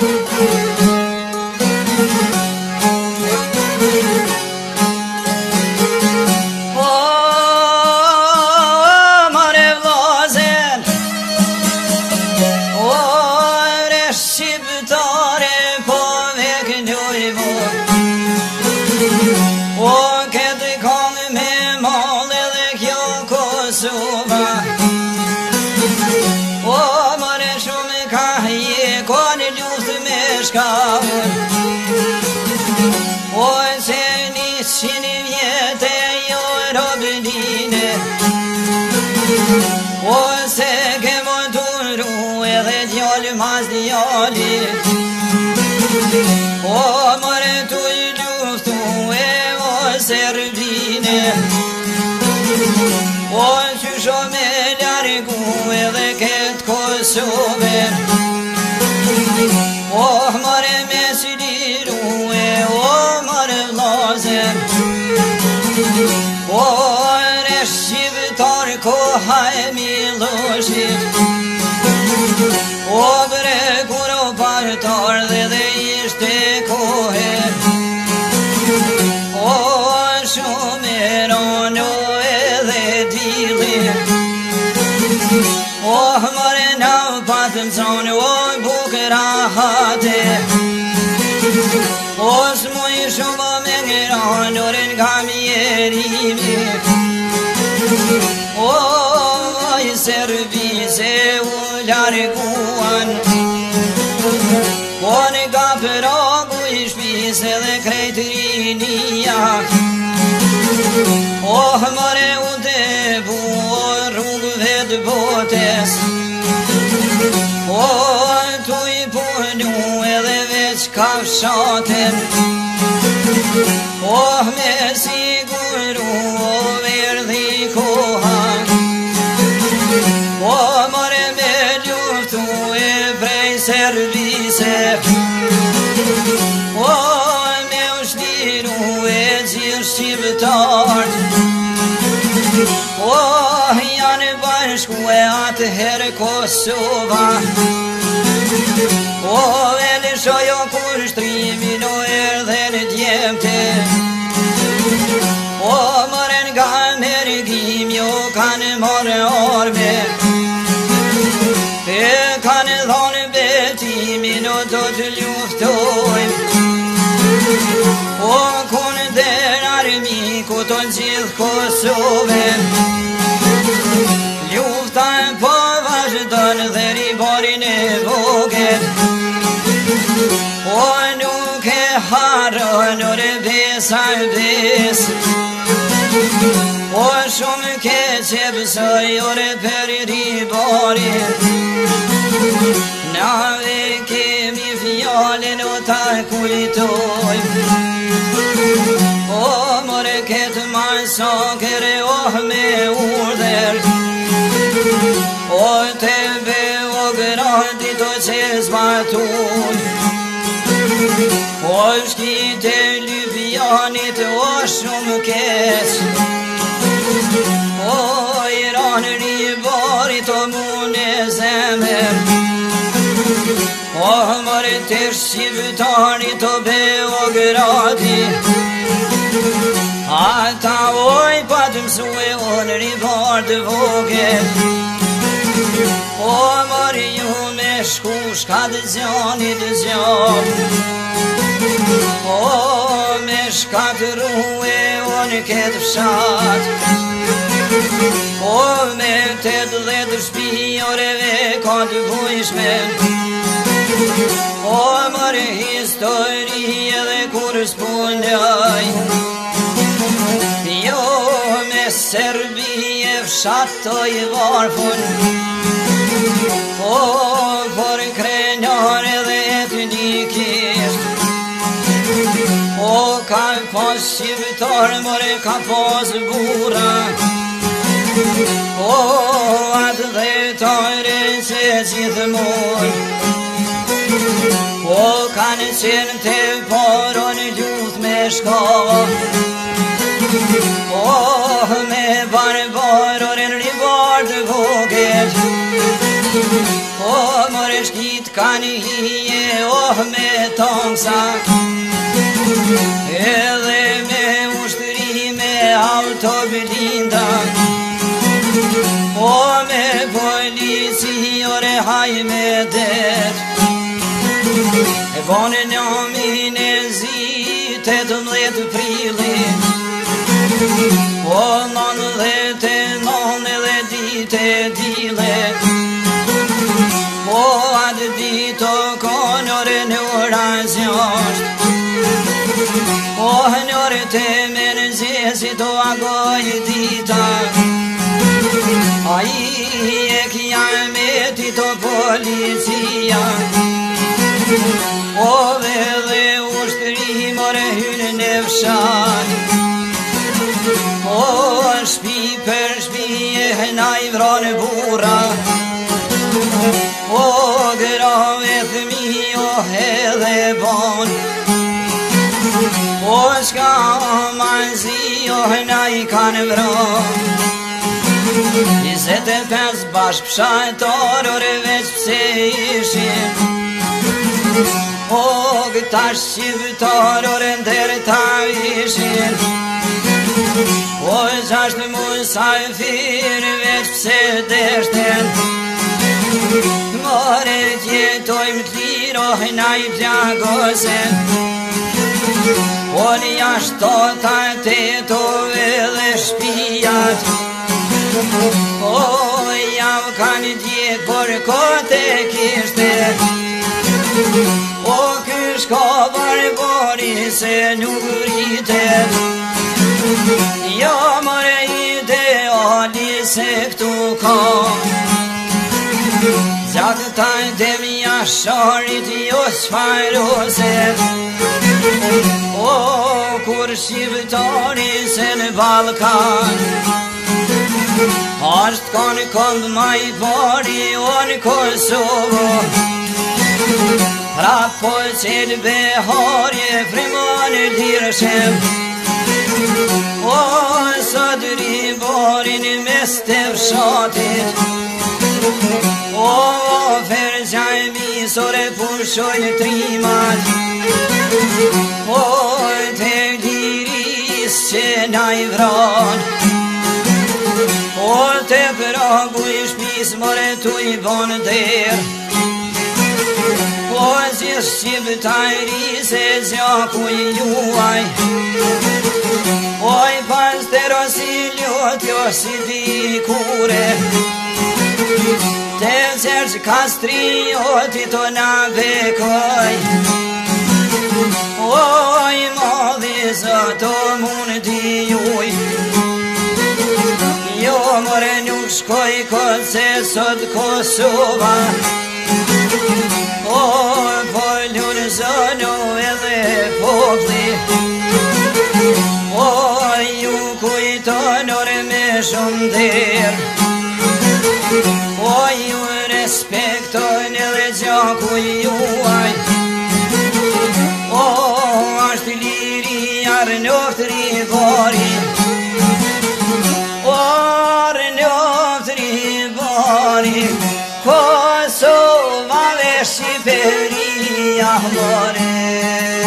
Thank you. luthë me shkabër O e se nisin i vjetë e jo e robinine O se ke më të ru edhe djallë mas djallë O mërë të i luthu e o se rëdine O që shome largu edhe këtë kosove O Shumë e ronë, oh, o edhe t'i dhe Oh, mëre nga u patëmësonë, o bukëra hatë Oh, s'moj shumë me në ronë, në nga mjerimi Oh, i servise u ljarëkuan Oh, nga përroku i shpise dhe krejtërinia Oh, nga i shpise dhe krejtërinia Oh, mare u debu, oh, rrungëve të botës, oh, tu i punu edhe veç ka pshatës, oh, me si. O, oh, janë bashku e atë herë Kosova O, oh, e në kur shtrimi në erdhe në djemte O, oh, mërën nga mërgim jo kanë mërë orme E kanë dhonë betimi në do të luftojnë O, oh, të gjithë Kosovën Ljufta e po vazhdojnë dhe riborin e vogën Po nuk e harën o re besa e besë Po shumë ke që pësaj o re për riborin Na ve kemi fjallin o ta kujtojnë Nësën kërë o oh, me urder O te be o gradi të qezmatun O shkite ljubianit o shumë keq O Iran një barit o mune zemër O oh, marit të shqivë tani të be o gradi pa të mësue o në rivar të voge O mërë ju me shku shka të zjoni të zjon O me shka të ruhe o në ketë fshat O me të të dhe të shpi oreve ka të vujshme O mërë histori edhe kur s'pundaj O mërë Serbije Fshatoj Varpun O po, Por krenë Nërë dhe Të një kishtë O po, Ka në posë Qimëtorë Mor e ka posë Burë O po, Atë dhe Të rinë Që e gjithë Morë O Kanë qenë Të poron Ljutë Me shko O kohë oh me barë barë Orë në një barë të vogër O mërë shkit ka një hije O me tonë sa Edhe me ushtëri me auto bilinda O me polici Orë hajë me dërë E bonë një minë e zi Të të mletë prilin nënë dhe të nënë dhe dite dile O po, atë dito konore në urazion O po, hënjore të mërë në zesi të agoj dita A i e kja me ti të policia O po, dhe dhe ushtë rihimore hynë në fshani na i vranë bura O grave të mi o he dhe bon O shka o manzi o he na i kanë vran Nizet e pes bashkë pshajtorë rë veç pëse ishin O këtash që vëtorë rë ndërë ta vishin O po e qashtë sa i firë veç pëse deshtet Mërë e gjetoj më të liro hëna i plakoset O po në jashtë të ta të tove dhe shpijat O po jam ka një djetë për kote kishtet O kësh ka bërë bërë se nuk rritet ja mare ideali se këtu ka Zatë taj demi a sharit jo sfajrose O kur shqiptari se në Balkan Asht kanë kënd ma i pari o në Kosovo Pra po qenë be e frimane dirëshem Pra O, sa dëri borin me stëv shatit O, fërgjaj misore sore pushoj trimat O, te diris që na i vran O, te pragu i shpis more tu i bon der O, po, zjes qip tajri se zja i juaj O, se zja ku i juaj si di kure Te nëzër që kastri o ti të në bekoj Oj, modhi zë të di juj Jo, more nuk shkoj këtë se sot Kosova Oj, po lënë zë në edhe popli Oj, Këtoj nërë me shumë dërë Po ju nëspektojnë dhe gjaku juaj O, është liri ar njëftëri bëri O, ar njëftëri bëri Kosovëa dhe Shqiperia hëmore